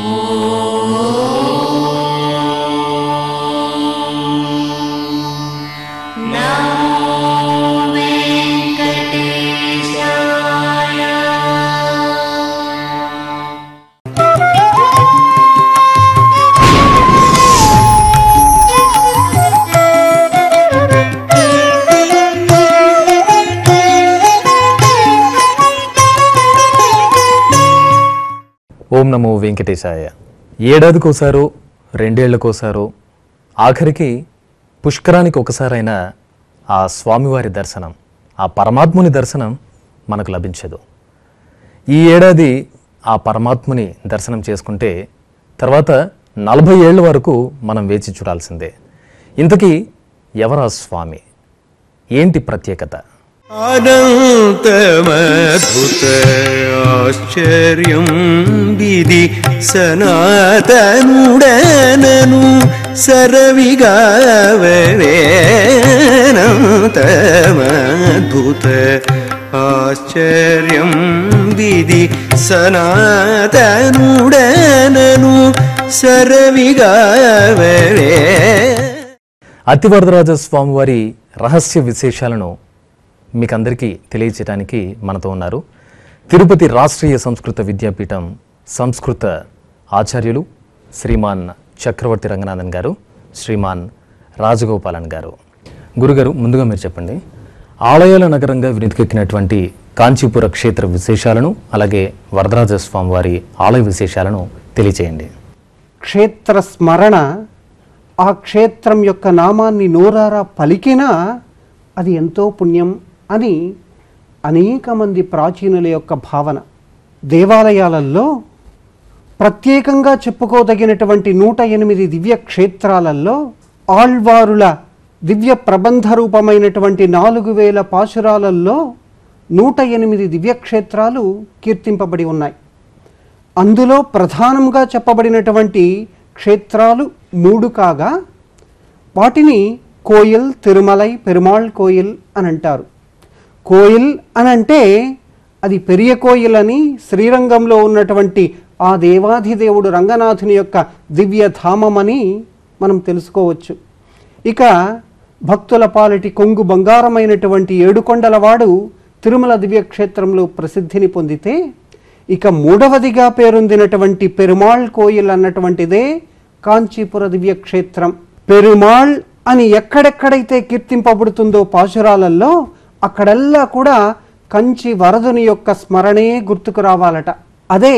Oh. ఓం నమో వెంకటేశాయ. ఏడాదికోసారో రెండేళ్ళకోసారో ఆఖరికి పుష్కరానికి ఒకసారైనా ఆ స్వామివారి దర్శనం ఆ పరమాత్ముని దర్శనం మనకు లభించదు. ఈ ఏడాది ఆ పరమాత్ముని దర్శనం చేసుకుంటే తర్వాత నలభై ఏళ్ళ వరకు మనం వేచి చూడాల్సిందే. ఇంతకీ ఎవరా స్వామి? ఏంటి ప్రత్యేకత? అనంతమద్భుత ఆశ్చర్యం విధి సనాతనుడనను సరవిగావేనంతమద్భుత ఆశ్చర్యం విధి సనాతనుడనను సరవిగావే అతివరదరాజ స్వామివారి రహస్య విశేషాలను మీకు అందరికీ తెలియచేయడానికి మనతో ఉన్నారు. తిరుపతి రాష్ట్రీయ సంస్కృత విద్యాపీఠం సంస్కృత ఆచార్యులు శ్రీమాన్ చక్రవర్తి రంగనాథన్ గారు శ్రీమాన్ రాజగోపాలన్ గారు. గురుగారు ముందుగా మీరు చెప్పండి. ఆలయాల నగరంగా వినితికెక్కినటువంటి కాంచీపుర క్షేత్ర విశేషాలను అలాగే వరదరాజస్వామి వారి ఆలయ విశేషాలను తెలియచేయండి. క్షేత్ర స్మరణ ఆ క్షేత్రం యొక్క నామాన్ని నోరారా పలికినా అది ఎంతో పుణ్యం. అని అనేక మంది ప్రాచీనుల యొక్క భావన. దేవాలయాలలో ప్రత్యేకంగా చెప్పుకోదగినటువంటి నూట ఎనిమిది దివ్య క్షేత్రాలలో ఆళ్వారుల దివ్య ప్రబంధ రూపమైనటువంటి నాలుగు వేల పాశురాలలో నూట ఎనిమిది దివ్యక్షేత్రాలు కీర్తింపబడి ఉన్నాయి. అందులో ప్రధానంగా చెప్పబడినటువంటి క్షేత్రాలు మూడు కాగా వాటిని కోయిల్ తిరుమలై పెరుమాళ్ కోయిల్ అని అంటారు. కోయిల్ అని అంటే అది పెరియ కోయిల్ అని శ్రీరంగంలో ఉన్నటువంటి ఆ దేవాధిదేవుడు రంగనాథుని యొక్క దివ్య ధామమని మనం తెలుసుకోవచ్చు. ఇక భక్తుల పాలిటి కొంగు బంగారమైనటువంటి ఏడుకొండలవాడు తిరుమల దివ్యక్షేత్రంలో ప్రసిద్ధిని పొందితే ఇక మూడవదిగా పేరొందినటువంటి పెరుమాళ్ కోయిల్ అన్నటువంటిదే కాంచీపుర దివ్యక్షేత్రం. పెరుమాళ్ అని ఎక్కడెక్కడైతే కీర్తింపబడుతుందో పాశురాలల్లో అక్కడల్లా కూడా కంచి వరదుని యొక్క స్మరణే గుర్తుకు రావాలట. అదే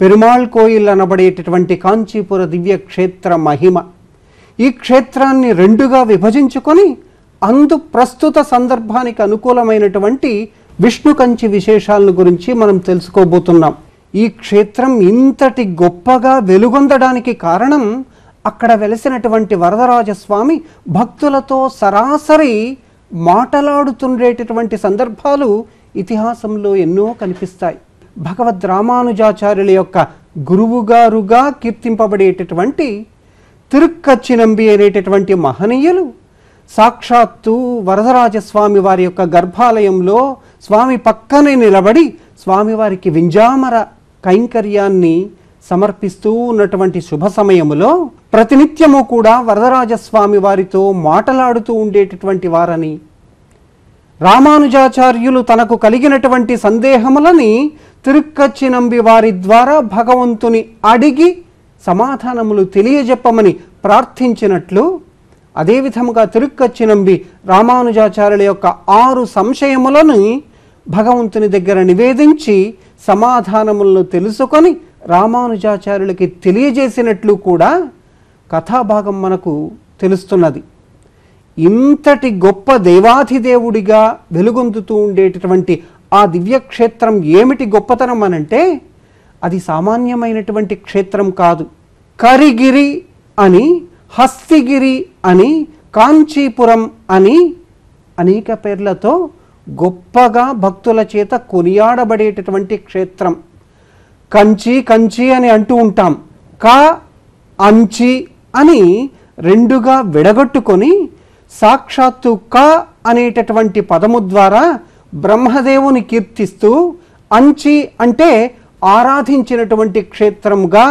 పెరుమాళ్ కోయిల్ అనబడేటటువంటి కాంచీపుర దివ్యక్షేత్ర మహిమ. ఈ క్షేత్రాన్ని రెండుగా విభజించుకొని అందు ప్రస్తుత సందర్భానికి అనుకూలమైనటువంటి విష్ణు కంచి విశేషాలను గురించి మనం తెలుసుకోబోతున్నాం. ఈ క్షేత్రం ఇంతటి గొప్పగా వెలుగొందడానికి కారణం అక్కడ వెలసినటువంటి వరదరాజస్వామి భక్తులతో సరాసరి మాటలాడుతుండేటటువంటి సందర్భాలు ఇతిహాసంలో ఎన్నో కనిపిస్తాయి. భగవద్ రామానుజాచార్యుల యొక్క గురువుగారుగా కీర్తింపబడేటటువంటి తిరుక్కచ్చినంబి అనేటటువంటి మహనీయులు సాక్షాత్తు వరదరాజస్వామి వారి యొక్క గర్భాలయంలో స్వామి పక్కనే నిలబడి స్వామివారికి వింజామర కైంకర్యాన్ని సమర్పిస్తూ ఉన్నటువంటి శుభ సమయములో ప్రతినిత్యము కూడా వరదరాజస్వామి వారితో మాటలాడుతూ ఉండేటటువంటి వారని రామానుజాచార్యులు తనకు కలిగినటువంటి సందేహములని తిరుక్కచ్చినంబి వారి ద్వారా భగవంతుని అడిగి సమాధానములు తెలియజెప్పమని ప్రార్థించినట్లు అదేవిధముగా తిరుక్కచ్చినంబి రామానుజాచార్యుల యొక్క ఆరు సంశయములను భగవంతుని దగ్గర నివేదించి సమాధానములను తెలుసుకొని రామానుజాచార్యులకి తెలియజేసినట్లు కూడా కథాభాగం మనకు తెలుస్తున్నది. ఇంతటి గొప్ప దేవాధిదేవుడిగా వెలుగొందుతూ ఉండేటటువంటి ఆ దివ్యక్షేత్రం ఏమిటి గొప్పతనం అనంటే అది సామాన్యమైనటువంటి క్షేత్రం కాదు. కరిగిరి అని హస్తిగిరి అని కాంచీపురం అని అనేక పేర్లతో గొప్పగా భక్తుల చేత కొనియాడబడేటటువంటి క్షేత్రం. కంచి కంచి అని అంటూ ఉంటాం. కా అంచి అని రెండుగా విడగొట్టుకొని సాక్షాత్తు క అనేటటువంటి పదము ద్వారా బ్రహ్మదేవుని కీర్తిస్తూ అంచి అంటే ఆరాధించినటువంటి క్షేత్రంగా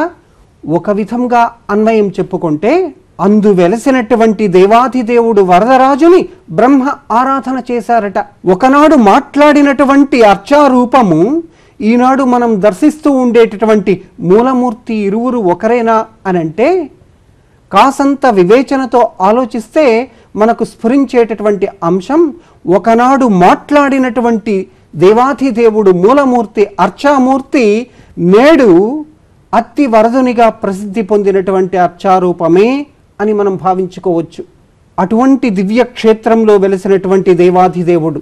ఒక విధంగా అన్వయం చెప్పుకుంటే అందు వెలసినటువంటి దేవాధిదేవుడు వరదరాజుని బ్రహ్మ ఆరాధన చేశారట. ఒకనాడు మాట్లాడినటువంటి అర్చారూపము ఈనాడు మనం దర్శిస్తూ ఉండేటటువంటి మూలమూర్తి ఇరువురు ఒకరేనా అనంటే కాసంత వివేచనతో ఆలోచిస్తే మనకు స్ఫురించేటటువంటి అంశం ఒకనాడు మాట్లాడినటువంటి దేవాధిదేవుడు మూలమూర్తి అర్చామూర్తి నేడు అత్తి వరదునిగా ప్రసిద్ధి పొందినటువంటి అర్చారూపమే అని మనం భావించుకోవచ్చు. అటువంటి దివ్య క్షేత్రంలో వెలిసినటువంటి దేవాధిదేవుడు.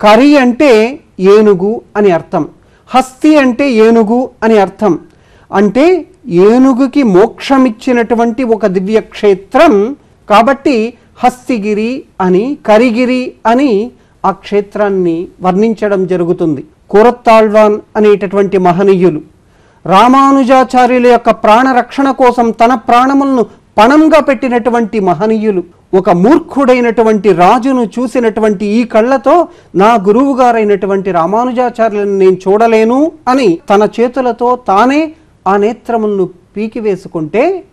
కరి అంటే ఏనుగు అని అర్థం. హస్తి అంటే ఏనుగు అని అర్థం. అంటే ఏనుగుకి మోక్షమిచ్చినటువంటి ఒక దివ్య క్షేత్రం కాబట్టి హస్తిగిరి అని కరిగిరి అని ఆ క్షేత్రాన్ని వర్ణించడం జరుగుతుంది. కూరత్తాళ్వాన్ అనేటటువంటి మహనీయులు రామానుజాచార్యుల యొక్క ప్రాణరక్షణ కోసం తన ప్రాణములను పణంగా పెట్టినటువంటి మహనీయులు ఒక మూర్ఖుడైనటువంటి రాజును చూసినటువంటి ఈ కళ్ళతో నా గురువుగారైనటువంటి రామానుజాచార్యులను నేను చూడలేను అని తన చేతులతో తానే ఆ నేత్రములను పీకివేసుకుంటే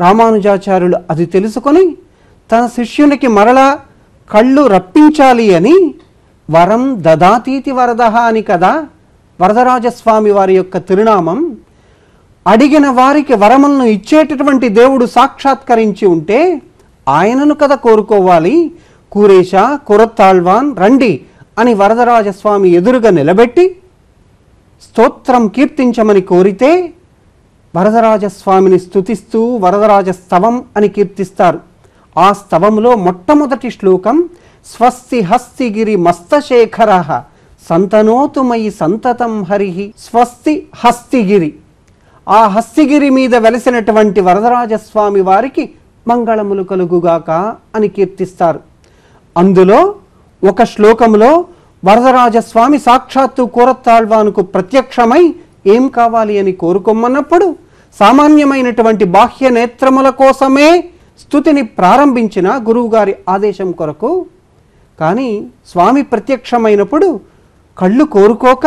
రామానుజాచార్యులు అది తెలుసుకొని తన శిష్యునికి మరలా కళ్ళు రప్పించాలి అని వరం దదాతీతి వరదహ అని కదా వరదరాజస్వామి వారి యొక్క తిరునామం అడిగిన వారికి వరములను ఇచ్చేటటువంటి దేవుడు సాక్షాత్కరించి ఉంటే ఆయనను కదా కోరుకోవాలి. కూరేశ కురత్తాళ్వాన్ రండి అని వరదరాజస్వామి ఎదురుగా నిలబెట్టి స్తోత్రం కీర్తించమని కోరితే వరదరాజస్వామిని స్తుతిస్తూ వరదరాజ స్తవం అని కీర్తిస్తారు. ఆ స్తవంలో మొట్టమొదటి శ్లోకం స్వస్తి హస్తిగిరి మస్తశేఖర సంతనోతు మయి సంతతం హరి స్వస్తి హస్తిగిరి ఆ హస్తిగిరి మీద వెలసినటువంటి వరదరాజస్వామి వారికి మంగళములు కలుగుగాక అని కీర్తిస్తారు. అందులో ఒక శ్లోకంలో వరదరాజస్వామి సాక్షాత్తు కూరత్తాళ్వానుకు ప్రత్యక్షమై ఏం కావాలి అని కోరుకోమన్నప్పుడు సామాన్యమైనటువంటి బాహ్య నేత్రముల కోసమే స్థుతిని ప్రారంభించిన గురువుగారి ఆదేశం కొరకు. కానీ స్వామి ప్రత్యక్షమైనప్పుడు కళ్ళు కోరుకోక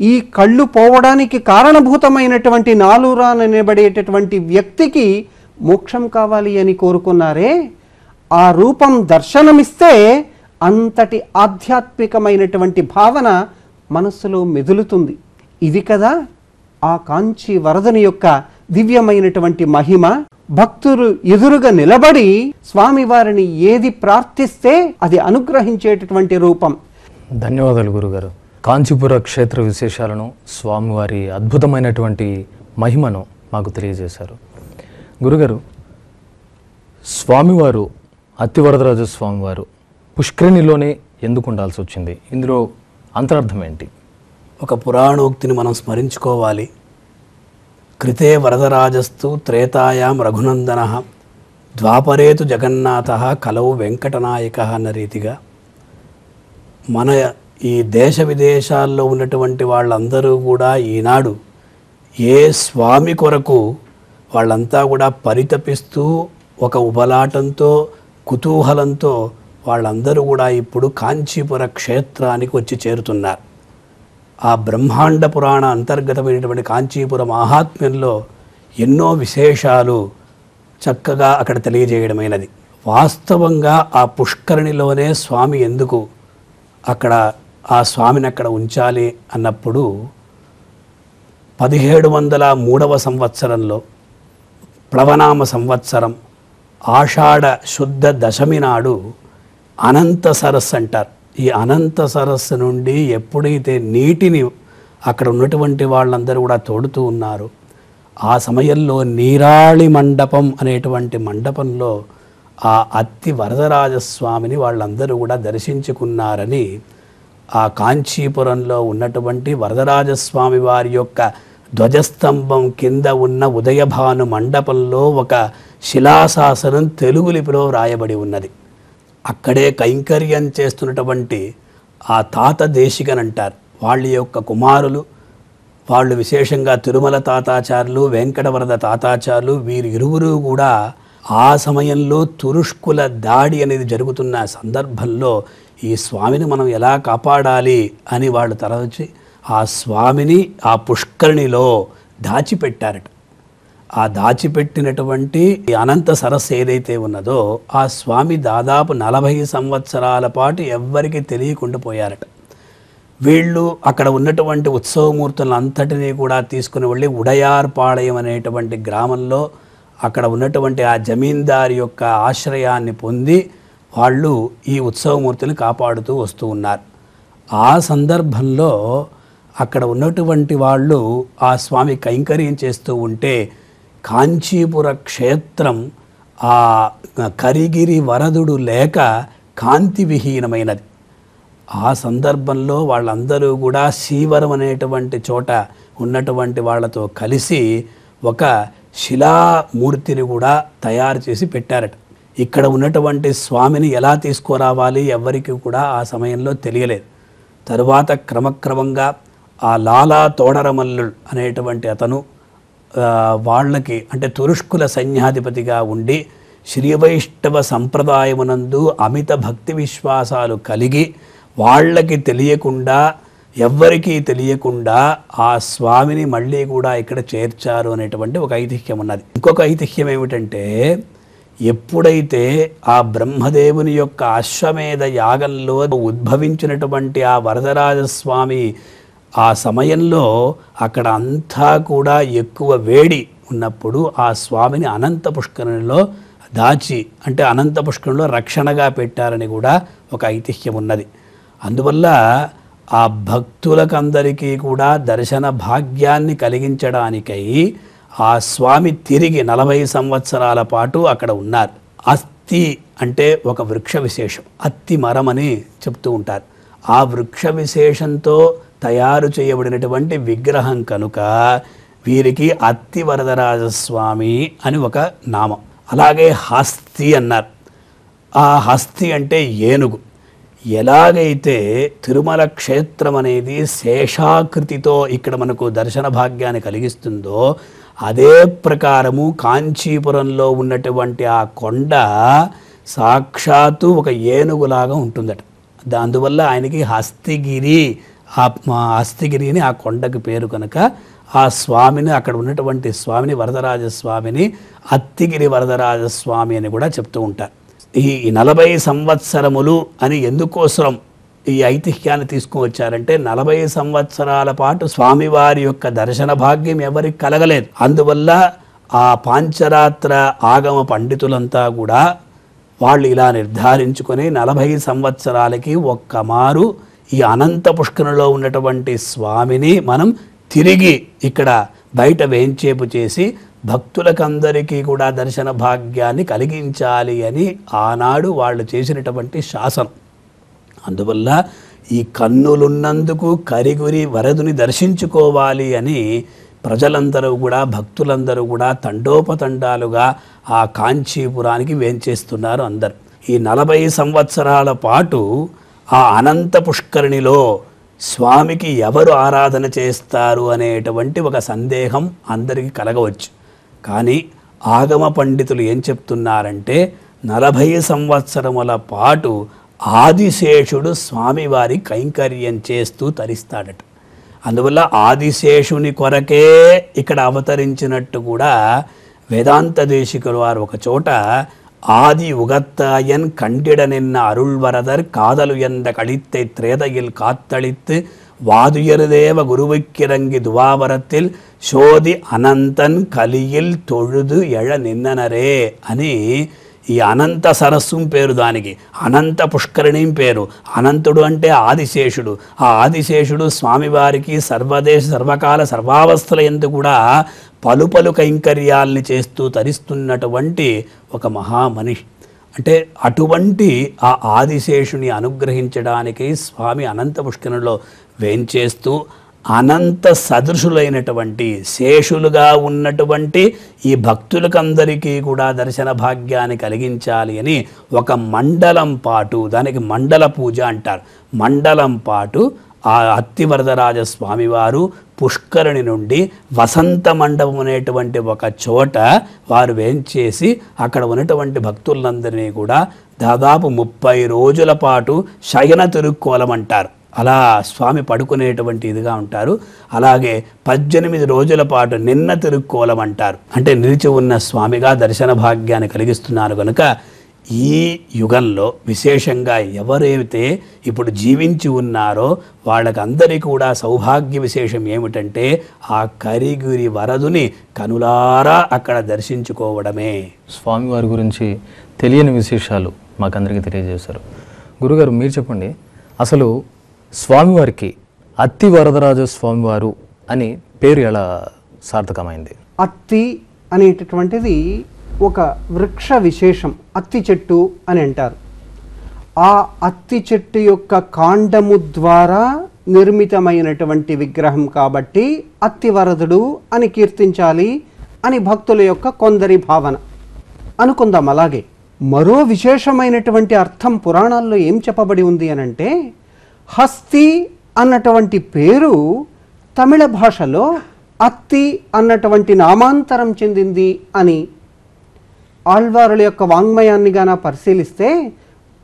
ఈ కళ్ళు పోవడానికి కారణభూతమైనటువంటి నాలురానబడేటటువంటి వ్యక్తికి మోక్షం కావాలి అని కోరుకున్నారే. ఆ రూపం దర్శనమిస్తే అంతటి ఆధ్యాత్మికమైనటువంటి భావన మనస్సులో మెదులుతుంది. ఇది కదా ఆ కాంచి వరదని యొక్క దివ్యమైనటువంటి మహిమ. భక్తులు ఎదురుగా నిలబడి స్వామివారిని ఏది ప్రార్థిస్తే అది అనుగ్రహించేటటువంటి రూపం. ధన్యవాదాలు గురుగారు. కాంచీపుర క్షేత్ర విశేషాలను స్వామివారి అద్భుతమైనటువంటి మహిమను మాకు తెలియజేశారు. గురుగారు స్వామివారు అతివరదరాజ స్వామివారు పుష్కరిణిలోనే ఎందుకు ఉండాల్సి వచ్చింది? ఇందులో అంతరార్థం ఏంటి? ఒక పురాణోక్తిని మనం స్మరించుకోవాలి. కృతే వరదరాజస్తు త్రేతాయాం రఘునందన ద్వాపరేతు జగన్నాథ కలవు వెంకటనాయక అన్న రీతిగా మన ఈ దేశ విదేశాల్లో ఉన్నటువంటి వాళ్ళందరూ కూడా ఈనాడు ఏ స్వామి కొరకు వాళ్ళంతా కూడా పరితపిస్తూ ఒక ఉబలాటంతో కుతూహలంతో వాళ్ళందరూ కూడా ఇప్పుడు కాంచీపుర క్షేత్రానికి వచ్చి చేరుతున్నారు. ఆ బ్రహ్మాండ పురాణ అంతర్గతమైనటువంటి కాంచీపుర మహాత్మ్యంలో ఎన్నో విశేషాలు చక్కగా అక్కడ తెలియజేయడమైనది. వాస్తవంగా ఆ పుష్కరిణిలోనే స్వామి ఎందుకు అక్కడ ఆ స్వామిని అక్కడ ఉంచాలి అన్నప్పుడు పదిహేడు వందల మూడవ సంవత్సరంలో ప్లవనామ సంవత్సరం ఆషాఢ శుద్ధ దశమి నాడు అనంత సరస్సు అంటారు. ఈ అనంత సరస్సు నుండి ఎప్పుడైతే నీటిని అక్కడ ఉన్నటువంటి వాళ్ళందరూ కూడా తోడుతూ ఉన్నారు ఆ సమయంలో నీరాళి మండపం అనేటువంటి మండపంలో ఆ అత్తి వరదరాజస్వామిని వాళ్ళందరూ కూడా దర్శించుకున్నారని ఆ కాంచీపురంలో ఉన్నటువంటి వరదరాజస్వామి వారి యొక్క ధ్వజస్తంభం కింద ఉన్న ఉదయభాను మండపంలో ఒక శిలాశాసనం తెలుగు లిపిలో వ్రాయబడి ఉన్నది. అక్కడే కైంకర్యం చేస్తున్నటువంటి ఆ తాత దేశికనంటారు వాళ్ళ యొక్క కుమారులు వాళ్ళు విశేషంగా తిరుమల తాతాచారులు వెంకటవరద తాతాచారులు వీరు ఇరువురు కూడా ఆ సమయంలో తురుష్కుల దాడి అనేది జరుగుతున్న సందర్భంలో ఈ స్వామిని మనం ఎలా కాపాడాలి అని వాళ్ళు తరచి ఆ స్వామిని ఆ పుష్కరిణిలో దాచిపెట్టారట. ఆ దాచిపెట్టినటువంటి ఈ అనంత సరస్సు ఏదైతే ఉన్నదో ఆ స్వామి దాదాపు నలభై సంవత్సరాల పాటు ఎవ్వరికీ తెలియకుండా పోయారట. వీళ్ళు అక్కడ ఉన్నటువంటి ఉత్సవమూర్తులను అంతటినీ కూడా తీసుకుని వెళ్ళి ఉడయార్పాళయం అనేటువంటి గ్రామంలో అక్కడ ఉన్నటువంటి ఆ జమీందారి యొక్క ఆశ్రయాన్ని పొంది వాళ్ళు ఈ ఉత్సవమూర్తిని కాపాడుతూ వస్తూ ఉన్నారు. ఆ సందర్భంలో అక్కడ ఉన్నటువంటి వాళ్ళు ఆ స్వామి కైంకర్యం చేస్తూ ఉంటే కాంచీపుర క్షేత్రం ఆ కరిగిరి వరదుడు లేక కాంతి విహీనమైనది. ఆ సందర్భంలో వాళ్ళందరూ కూడా శీవరం అనేటువంటి చోట ఉన్నటువంటి వాళ్ళతో కలిసి ఒక శిలామూర్తిని కూడా తయారు చేసి పెట్టారట. ఇక్కడ ఉన్నటువంటి స్వామిని ఎలా తీసుకురావాలి ఎవ్వరికి కూడా ఆ సమయంలో తెలియలేదు. తరువాత క్రమక్రమంగా ఆ లాలా తోడరమల్లు అనేటువంటి అతను వాళ్ళకి అంటే తురుష్కుల సైన్యాధిపతిగా ఉండి శ్రీవైష్ణవ సంప్రదాయమునందు అమిత భక్తి విశ్వాసాలు కలిగి వాళ్ళకి తెలియకుండా ఎవ్వరికీ తెలియకుండా ఆ స్వామిని మళ్ళీ కూడా ఇక్కడ చేర్చారు అనేటువంటి ఒక ఐతిహ్యం ఉన్నది. ఇంకొక ఐతిహ్యం ఏమిటంటే ఎప్పుడైతే ఆ బ్రహ్మదేవుని యొక్క అశ్వమేధ యాగంలో ఉద్భవించినటువంటి ఆ వరదరాజస్వామి ఆ సమయంలో అక్కడ అంతా కూడా ఎక్కువ వేడి ఉన్నప్పుడు ఆ స్వామిని అనంత పుష్కరణిలో దాచి అంటే అనంత పుష్కరంలో రక్షణగా పెట్టారని కూడా ఒక ఐతిహ్యం ఉన్నది. అందువల్ల ఆ భక్తులకందరికీ కూడా దర్శన భాగ్యాన్ని కలిగించడానికై ఆ స్వామి తిరిగి నలభై సంవత్సరాల పాటు అక్కడ ఉన్నారు. అస్థి అంటే ఒక వృక్ష విశేషం. అత్తి మరమని చెప్తూ ఉంటారు. ఆ వృక్ష విశేషంతో తయారు చేయబడినటువంటి విగ్రహం కనుక వీరికి అత్తి వరదరాజస్వామి అని ఒక నామం. అలాగే హస్తి అన్నారు. ఆ హస్తి అంటే ఏనుగు. ఎలాగైతే తిరుమల క్షేత్రం అనేది శేషాకృతితో ఇక్కడ మనకు దర్శన భాగ్యాన్ని కలిగిస్తుందో అదే ప్రకారము కాంచీపురంలో ఉన్నటువంటి ఆ కొండ సాక్షాత్తు ఒక ఏనుగులాగా ఉంటుందట. అందువల్ల ఆయనకి హస్తిగిరి ఆ మా అని ఆ కొండకు పేరు కనుక ఆ స్వామిని అక్కడ ఉన్నటువంటి స్వామిని వరదరాజ స్వామిని అత్తిగిరి వరదరాజ స్వామి అని కూడా చెప్తూ ఉంటారు ఈ ఈ నలభై సంవత్సరములు అని ఎందుకోసం ఈ ఐతిహ్యాన్ని తీసుకువచ్చారంటే నలభై సంవత్సరాల పాటు స్వామివారి యొక్క దర్శన భాగ్యం ఎవరికి కలగలేదు. అందువల్ల ఆ పాంచరాత్ర ఆగమ పండితులంతా కూడా వాళ్ళు ఇలా నిర్ధారించుకొని నలభై సంవత్సరాలకి ఒక్క మారు ఈ అనంత పుష్కరంలో ఉన్నటువంటి స్వామిని మనం తిరిగి ఇక్కడ బయట వేంచేపు చేసి భక్తులకందరికీ కూడా దర్శన భాగ్యాన్ని కలిగించాలి అని ఆనాడు వాళ్ళు చేసినటువంటి శాసనం. అందువల్ల ఈ కన్నులున్నందుకు కరిగురి వరదుని దర్శించుకోవాలి అని ప్రజలందరూ కూడా భక్తులందరూ కూడా తండోపతండాలుగా ఆ కాంచీపురానికి వేంచేస్తున్నారు అందరు. ఈ నలభై సంవత్సరాల పాటు ఆ అనంత పుష్కరిణిలో స్వామికి ఎవరు ఆరాధన చేస్తారు అనేటువంటి ఒక సందేహం అందరికీ కలగవచ్చు. కానీ ఆగమ పండితులు ఏం చెప్తున్నారంటే నలభై సంవత్సరముల పాటు ఆదిశేషుడు స్వామివారి కైంకర్యం చేస్తూ తరిస్తాడట. అందువల్ల ఆదిశేషుని కొరకే ఇక్కడ అవతరించినట్టు కూడా వేదాంత దేశికుల వారు ఒక చోట ஆதி உகத்தாயன் கண்டிடன் என்ன அருள்வரதர் காதலுயர்ந்த களித்தை திரேதையில் காத்தளித்து வாதுயருதேவ குருவுக்கிறங்கி துவாவரத்தில் சோதி அனந்தன் கலியில் தொழுது எழ நின்னனரே. அனி ఈ అనంత సరస్సు పేరు దానికి. అనంత పుష్కరిణీం పేరు. అనంతుడు అంటే ఆదిశేషుడు. ఆ ఆదిశేషుడు స్వామివారికి సర్వదేశ సర్వకాల సర్వావస్థల ఎందు కూడా పలు పలు కైంకర్యాల్ని చేస్తూ తరిస్తున్నటువంటి ఒక మహామనిషి అంటే అటువంటి ఆ ఆదిశేషుని అనుగ్రహించడానికి స్వామి అనంత పుష్కరంలో వేంచేస్తూ అనంత సదృశులైనటువంటి శేషులుగా ఉన్నటువంటి ఈ భక్తులకందరికీ కూడా దర్శన భాగ్యాన్ని కలిగించాలి అని ఒక మండలం పాటు దానికి మండల పూజ అంటారు. మండలం పాటు ఆ అత్తివరదరాజ స్వామివారు పుష్కరిణి నుండి వసంత మండపం అనేటువంటి ఒక చోట వారు వేంచేసి అక్కడ ఉన్నటువంటి భక్తులందరినీ కూడా దాదాపు ముప్పై రోజుల పాటు శయన తిరుక్కోలం అంటారు అలా స్వామి పడుకునేటువంటి ఇదిగా ఉంటారు. అలాగే పద్దెనిమిది రోజుల పాటు నిన్న తిరుక్కోలం అంటారు. అంటే నిలిచి ఉన్న స్వామిగా దర్శన భాగ్యాన్ని కలిగిస్తున్నారు కనుక ఈ యుగంలో విశేషంగా ఎవరైతే ఇప్పుడు జీవించి ఉన్నారో వాళ్ళకందరి కూడా సౌభాగ్య విశేషం ఏమిటంటే ఆ కరిగిరి వరదుని కనులారా అక్కడ దర్శించుకోవడమే. స్వామివారి గురించి తెలియని విశేషాలు మాకందరికీ తెలియజేశారు. గురుగారు మీరు చెప్పండి అసలు స్వామివారికి అత్తి వరదరాజ స్వామివారు అని పేరు ఎలా సార్థకమైంది? అత్తి అనేటటువంటిది ఒక వృక్ష విశేషం అత్తి చెట్టు అని అంటారు. ఆ అత్తి చెట్టు యొక్క కాండము ద్వారా నిర్మితమైనటువంటి విగ్రహం కాబట్టి అత్తివరదుడు అని కీర్తించాలి అని భక్తుల యొక్క కొందరి భావన. అనుకుందాం అలాగే. మరో విశేషమైనటువంటి అర్థం పురాణాల్లో ఏం చెప్పబడి ఉంది అనంటే హస్తి అన్నటువంటి పేరు తమిళ భాషలో అత్తి అన్నటువంటి నామాంతరం చెందింది అని. ఆళ్వారుల యొక్క వాంగ్మయాన్ని గాన పరిశీలిస్తే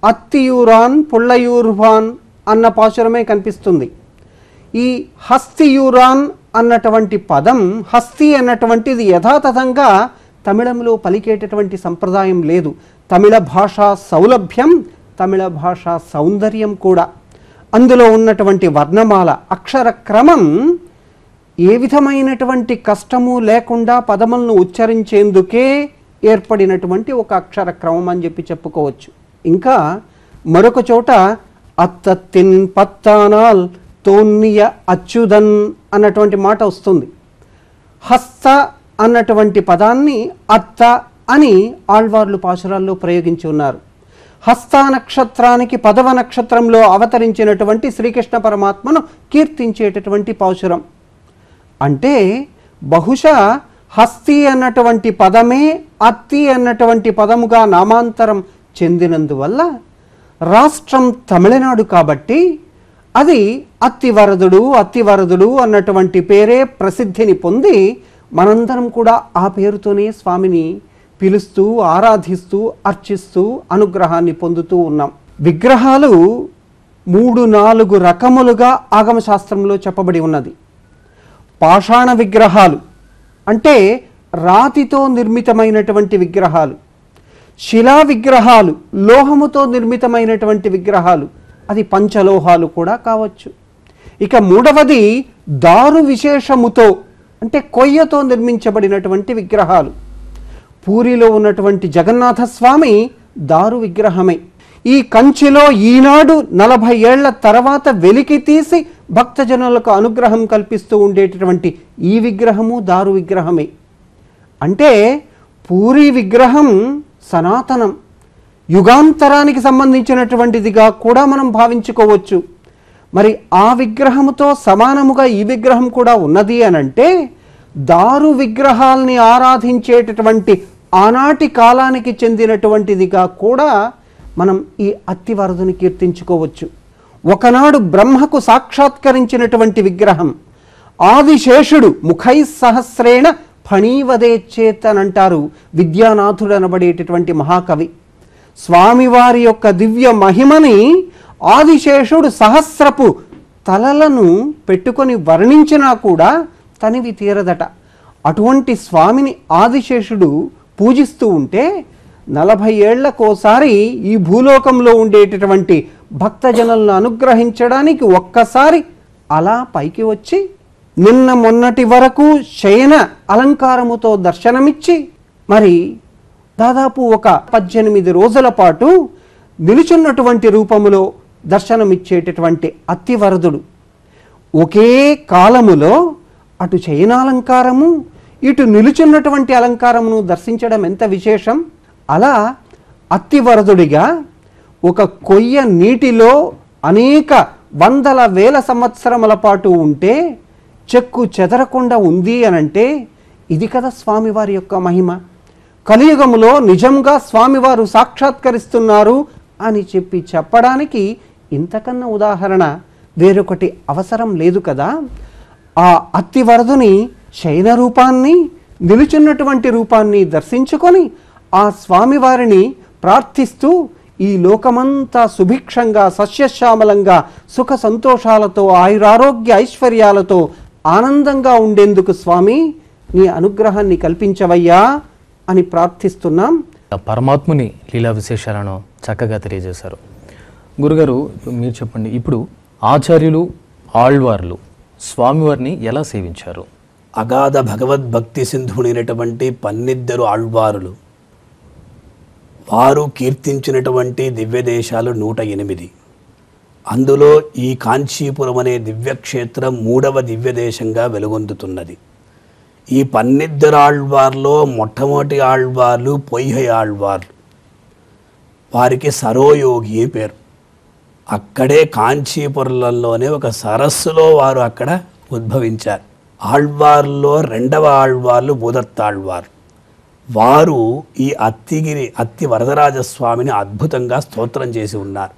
అత్తియూరాన్ పుళ్ళయూర్వాన్ అన్న పాశురమే కనిపిస్తుంది. ఈ హస్తియూరాన్ అన్నటువంటి పదం హస్తి అన్నటువంటిది యథాతథంగా తమిళంలో పలికేటటువంటి సంప్రదాయం లేదు. తమిళ భాషా సౌలభ్యం తమిళ భాషా సౌందర్యం కూడా. అందులో ఉన్నటువంటి వర్ణమాల అక్షర క్రమం ఏ విధమైనటువంటి కష్టము లేకుండా పదములను ఉచ్చరించేందుకే ఏర్పడినటువంటి ఒక అక్షర క్రమం అని చెప్పి చెప్పుకోవచ్చు. ఇంకా మరొక చోట అత్తత్తిన్ పత్తానాల్ తోన్నియ అచ్యుదన్ అన్నటువంటి మాట వస్తుంది. హస్త అన్నటువంటి పదాన్ని అత్త అని ఆళ్వార్లు పాశురాల్లో ప్రయోగించి ఉన్నారు. హస్త నక్షత్రానికి పదవ నక్షత్రంలో అవతరించినటువంటి శ్రీకృష్ణ పరమాత్మను కీర్తించేటటువంటి పాశురం. అంటే బహుశా హస్తి అన్నటువంటి పదమే అత్తి అన్నటువంటి పదముగా నామాంతరం చెందినందువల్ల రాష్ట్రం తమిళనాడు కాబట్టి అది అత్తివరదుడు అత్తివరదుడు అన్నటువంటి పేరే ప్రసిద్ధిని పొంది మనందరం కూడా ఆ పేరుతోనే స్వామిని పిలుస్తూ ఆరాధిస్తూ అర్చిస్తూ అనుగ్రహాన్ని పొందుతూ ఉన్నాం. విగ్రహాలు మూడు నాలుగు రకములుగా ఆగమశాస్త్రంలో చెప్పబడి ఉన్నది. పాషాణ విగ్రహాలు అంటే రాతితో నిర్మితమైనటువంటి విగ్రహాలు. శిలా విగ్రహాలు లోహముతో నిర్మితమైనటువంటి విగ్రహాలు. అది పంచలోహాలు కూడా కావచ్చు. ఇక మూడవది దారు విశేషముతో అంటే కొయ్యతో నిర్మించబడినటువంటి విగ్రహాలు. పూరిలో ఉన్నటువంటి జగన్నాథ స్వామి దారు విగ్రహమే. ఈ కంచిలో ఈనాడు నలభై ఏళ్ళ తర్వాత వెలికి తీసి భక్తజనులకు అనుగ్రహం కల్పిస్తూ ఉండేటటువంటి ఈ విగ్రహము దారు విగ్రహమే. అంటే పూరి విగ్రహం సనాతనం. యుగాంతరానికి సంబంధించినటువంటిదిగా కూడా మనం భావించుకోవచ్చు. మరి ఆ విగ్రహముతో సమానముగా ఈ విగ్రహం కూడా ఉన్నది అని అంటే దారు విగ్రహాల్ని ఆరాధించేటటువంటి ఆనాటి కాలానికి చెందినటువంటిదిగా కూడా మనం ఈ అత్తివరదుని కీర్తించుకోవచ్చు. ఒకనాడు బ్రహ్మకు సాక్షాత్కరించినటువంటి విగ్రహం ఆదిశేషుడు ముఖై సహస్రేణ ఫణీవదేచ్చేత్ అని అంటారు విద్యానాథుడు అనబడేటటువంటి మహాకవి. స్వామివారి యొక్క దివ్య మహిమని ఆదిశేషుడు సహస్రపు తలలను పెట్టుకొని వర్ణించినా కూడా తనివి తీరదట. అటువంటి స్వామిని ఆదిశేషుడు పూజిస్తూ ఉంటే నలభై ఏళ్ళకోసారి ఈ భూలోకంలో ఉండేటటువంటి భక్తజనులను అనుగ్రహించడానికి ఒక్కసారి అలా పైకి వచ్చి నిన్న మొన్నటి వరకు శయన అలంకారముతో దర్శనమిచ్చి మరి దాదాపు ఒక పద్దెనిమిది రోజుల పాటు నిలుచున్నటువంటి రూపములో దర్శనమిచ్చేటటువంటి అత్తివరదుడు ఒకే కాలములో అటు చైనాలంకారము ఇటు నిలుచున్నటువంటి అలంకారమును దర్శించడం ఎంత విశేషం? అలా అత్తివరదుడిగా ఒక కొయ్య నీటిలో అనేక వందల వేల సంవత్సరముల పాటు ఉంటే చెక్కు చెదరకుండా ఉంది అనంటే ఇది కదా స్వామివారి యొక్క మహిమ. కలియుగములో నిజంగా స్వామివారు సాక్షాత్కరిస్తున్నారు అని చెప్పి చెప్పడానికి ఇంతకన్నా ఉదాహరణ వేరొకటి అవసరం లేదు కదా? ఆ అత్తివరదుని శయన రూపాన్ని నిలుచున్నటువంటి రూపాన్ని దర్శించుకొని ఆ స్వామివారిని ప్రార్థిస్తూ ఈ లోకమంతా సుభిక్షంగా సస్యశ్యామలంగా సుఖ సంతోషాలతో ఆయురారోగ్య ఐశ్వర్యాలతో ఆనందంగా ఉండేందుకు స్వామి నీ అనుగ్రహాన్ని కల్పించవయ్యా అని ప్రార్థిస్తున్నాం. పరమాత్ముని లీలా విశేషాలను చక్కగా తెలియజేశారు. గురుగారు మీరు చెప్పండి ఇప్పుడు ఆచార్యులు ఆళ్వార్లు స్వామివారిని ఎలా సేవించారు? అగాధ భగవద్భక్తి సింధుడైనటువంటి పన్నిద్దరు ఆళ్వారులు. వారు కీర్తించినటువంటి దివ్యదేశాలు నూట ఎనిమిది. అందులో ఈ కాంచీపురం అనే దివ్యక్షేత్రం మూడవ దివ్యదేశంగా వెలుగొందుతున్నది. ఈ పన్నిద్దరు ఆళ్వార్లో మొట్టమొదటి ఆళ్వార్లు పొయ్య ఆళ్వార్లు. వారికి సరోయోగి పేరు? అక్కడే కాంచీపురంలోనే ఒక సరస్సులో వారు అక్కడ ఉద్భవించారు. ఆళ్వార్లో రెండవ ఆళ్వార్లు భూదత్తాళ్వారు వారు ఈ అత్తిగిరి అత్తి వరదరాజస్వామిని అద్భుతంగా స్తోత్రం చేసి ఉన్నారు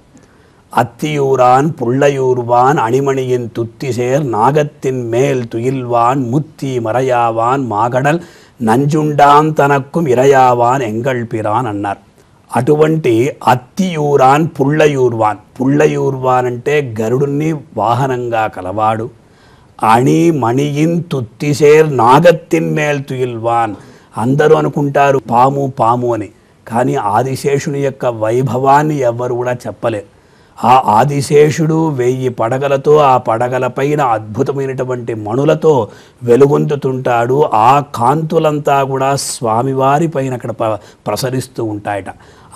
அத்தியூரான் புள்ளையூர்வான் அணிமணியின் துத்திசேர் நாகத்தின் மேல் துயில்வான் முத்தி மறையாவான் మాగడల్ నంజుండాం తనక్కుం ఇరయావాన్ ఎంగళ్ పిరాన్ అన్నారు అటువంటి అత్తియూరాన్ పుళ్ళయూర్వాన్ పుళ్ళయూర్వాన్ అంటే గరుడుని వాహనంగా కలవాడు అణి మణియిన్ తుత్తిసేర్ నాగత్తిన్ మేల్ తుయిల్వాన్ అందరూ అనుకుంటారు పాము పాము అని. కానీ ఆదిశేషుని యొక్క వైభవాన్ని ఎవ్వరు కూడా చెప్పలేరు. ఆ ఆదిశేషుడు వెయ్యి పడగలతో ఆ పడగలపైన అద్భుతమైనటువంటి మణులతో వెలుగొందుతుంటాడు. ఆ కాంతులంతా కూడా స్వామివారి పైన అక్కడ ప్ర- ప్రసరిస్తూ ఉంటాయట.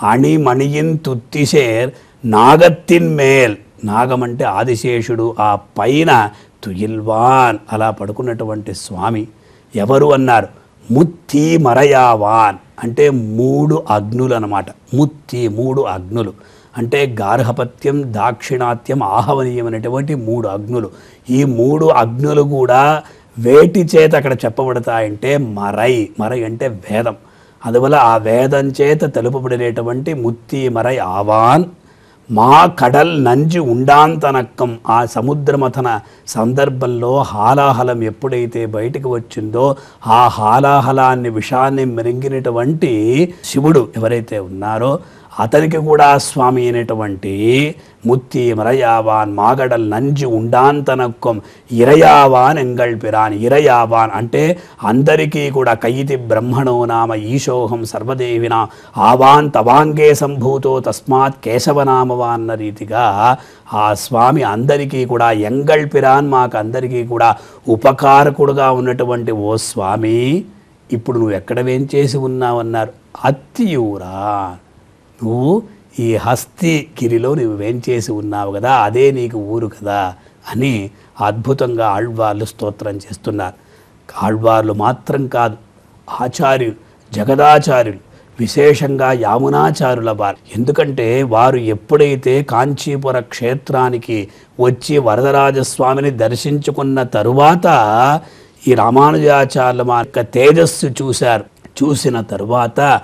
అణి మణియిన్ తుత్తిసేర్ నాగత్తిన్ మేల్. నాగం అంటే ఆదిశేషుడు. ఆ పైన తుయిల్వాన్ అలా పడుకున్నటువంటి స్వామి ఎవరు అన్నారు? ముత్తి మరయావాన్. అంటే మూడు అగ్నులు అన్నమాట ముత్తి మూడు అగ్నులు. అంటే గార్హపత్యం దాక్షిణాత్యం ఆహవనీయం అనేటువంటి మూడు అగ్నులు. ఈ మూడు అగ్నులు కూడా వేటి చేత అక్కడ చెప్పబడతాయంటే మరై. మరై అంటే వేదం. అందువల్ల ఆ వేదం చేత తెలుపబడినటువంటి ముత్తి మరై ఆవాన్. మా కడల్ నంజి ఉండాంతనక్కం ఆ సముద్రమథన సందర్భంలో హాలాహలం ఎప్పుడైతే బయటికి వచ్చిందో ఆ హాలాహలాన్ని విషాన్ని మెరింగినటువంటి శివుడు ఎవరైతే ఉన్నారో అతనికి కూడా స్వామి అయినటువంటి ముత్తి మరయావాన్ మాగడల్ నంజి ఉండాంతనక్కం ఇరయావాన్ ఎంగళ్ పిరాన్. ఇరయావాన్ అంటే అందరికీ కూడా కయితి బ్రహ్మణో నామ ఈశోహం సర్వదేవిన ఆవాన్ తవాంగే సంభూతో తస్మాత్ కేశవనామవా అన్న రీతిగా ఆ స్వామి అందరికీ కూడా ఎంగళ్ పిరాన్ మాకు అందరికీ కూడా ఉపకారకుడుగా ఉన్నటువంటి ఓ స్వామి. ఇప్పుడు నువ్వు ఎక్కడ వేంచేసి ఉన్నావన్నారు? అత్తియూరా. నువ్వు ఈ హస్తిగిరిలో నువ్వు వేంచేసి ఉన్నావు కదా అదే నీకు ఊరు కదా అని అద్భుతంగా ఆళ్వార్లు స్తోత్రం చేస్తున్నారు. ఆళ్వార్లు మాత్రం కాదు ఆచార్యులు జగదాచార్యులు విశేషంగా యామునాచారుల వారు. ఎందుకంటే వారు ఎప్పుడైతే కాంచీపుర క్షేత్రానికి వచ్చి వరదరాజస్వామిని దర్శించుకున్న తరువాత ఈ రామానుజాచార్యుల మా యొక్క తేజస్సు చూశారు. చూసిన తరువాత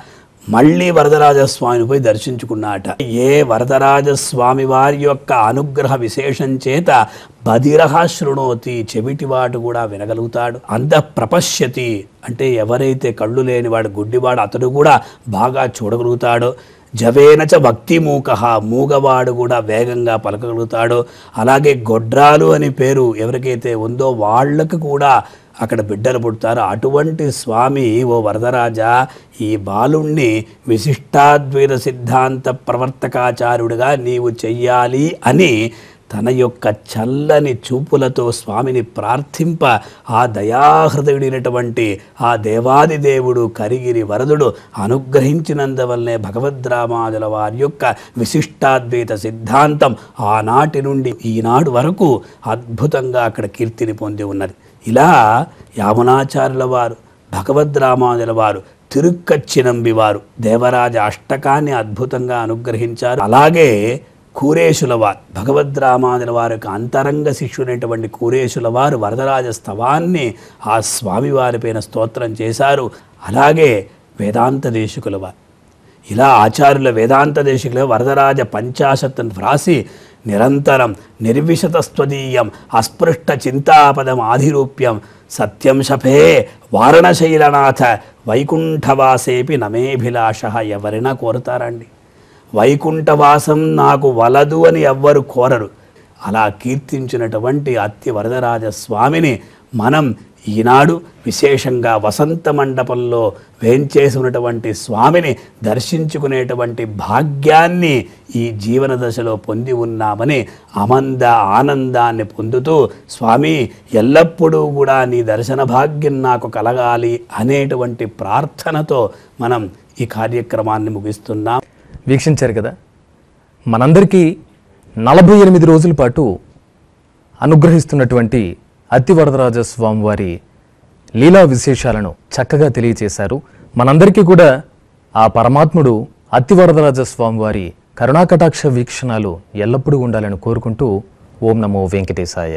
మళ్ళీ వరదరాజస్వామిని పోయి దర్శించుకున్నాట. ఏ వరదరాజస్వామి వారి యొక్క అనుగ్రహ విశేషం చేత బదిరహ శృణోతి చెవిటివాడు కూడా వినగలుగుతాడు. అంత ప్రపశ్యతి అంటే ఎవరైతే కళ్ళు లేనివాడు గుడ్డివాడు అతడు కూడా బాగా చూడగలుగుతాడో. జవేనచ భక్తి మూక మూగవాడు కూడా వేగంగా పలకగలుగుతాడు. అలాగే గొడ్రాలు అని పేరు ఎవరికైతే ఉందో వాళ్ళకు కూడా అక్కడ బిడ్డలు పుడతారు. అటువంటి స్వామి ఓ వరదరాజా ఈ బాలుణ్ణి విశిష్టాద్వైత సిద్ధాంత ప్రవర్తకాచార్యుడిగా నీవు చెయ్యాలి అని తన యొక్క చల్లని చూపులతో స్వామిని ప్రార్థింప ఆ దయాహృదయుడైనటువంటి ఆ దేవాది దేవుడు కరిగిరి వరదుడు అనుగ్రహించినందువల్లనే భగవద్రామాదుల వారి యొక్క విశిష్టాద్వైత సిద్ధాంతం ఆనాటి నుండి ఈనాడు వరకు అద్భుతంగా అక్కడ కీర్తిని పొంది ఉన్నది. ఇలా యామునాచార్యుల వారు భగవద్రామానుల వారు తిరుక్కచ్చినంబి వారు దేవరాజ అష్టకాన్ని అద్భుతంగా అనుగ్రహించారు. అలాగే కూరేశుల వారు భగవద్రామానుల వారి యొక్క అంతరంగ శిష్యుడైనటువంటి కూరేశుల వారు వరదరాజ స్తవాన్ని ఆ స్వామివారిపైన స్తోత్రం చేశారు. అలాగే వేదాంత దేశకుల వారు. ఇలా ఆచార్యుల వేదాంత దేశికులు వరదరాజ పంచాశత్తును వ్రాసి నిరంతరం నిర్విశతస్త్వదీయం అస్పృష్ట చింతాపదం ఆధిరూప్యం. సత్యం శఫే వారణశైలనాథ వైకుంఠవాసేపి నమేభిలాష ఎవరైనా కోరుతారండి. వైకుంఠవాసం నాకు వలదు అని ఎవ్వరు కోరరు. అలా కీర్తించినటువంటి అత్తి వరదరాజ స్వామిని మనం ఈనాడు విశేషంగా వసంత మండపంలో వేంచేసి ఉన్నటువంటి స్వామిని దర్శించుకునేటువంటి భాగ్యాన్ని ఈ జీవన దశలో పొంది ఉన్నామని అమంద ఆనందాన్ని పొందుతూ స్వామి ఎల్లప్పుడూ కూడా నీ దర్శన భాగ్యం నాకు కలగాలి అనేటువంటి ప్రార్థనతో మనం ఈ కార్యక్రమాన్ని ముగిస్తున్నాం. వీక్షించారు కదా? మనందరికీ నలభై ఎనిమిది రోజుల పాటు అనుగ్రహిస్తున్నటువంటి అత్తివరదరాజస్వామి వారి లీలా విశేషాలను చక్కగా తెలియచేశారు. మనందరికీ కూడా ఆ పరమాత్ముడు అత్తివరదరాజస్వామి వారి కరుణాకటాక్ష వీక్షణాలు ఎల్లప్పుడూ ఉండాలని కోరుకుంటూ ఓం నమో వెంకటేశాయ.